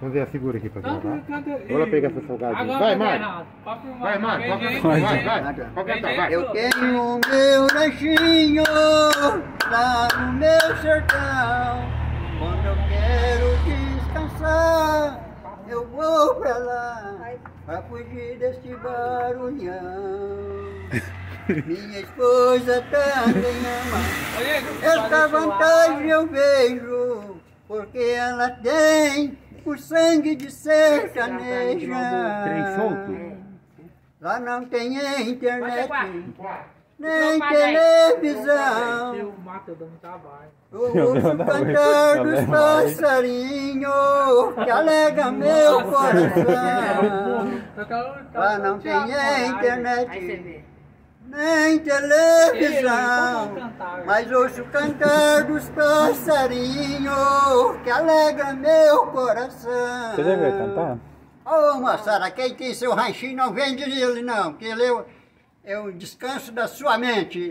Vamos ver, segura aqui pra gravar. lá pegar essa salgadinha. Agora Vai, tá Mário. Vai, Mário. Vai, vai. Pode cantar, vai. eu- tenho o meu lanchinho lá no meu sertão. Quando eu quero descansar, eu vou pra lá pra fugir deste barulhão. Minha esposa também ama. Esta vantagem eu vejo, porque ela tem o sangue de sertaneja. Trem solto? Lá não tem internet, nem televisão. o cantar dos passarinhos que alega meu coração. Lá não tem internet, nem televisão. Mas ouço o cantar dos passarinhos que alegra meu coração. Você já veio cantar? Ô moçada, quem tem seu ranchinho não vende ele não, que ele é o, é o descanso da sua mente.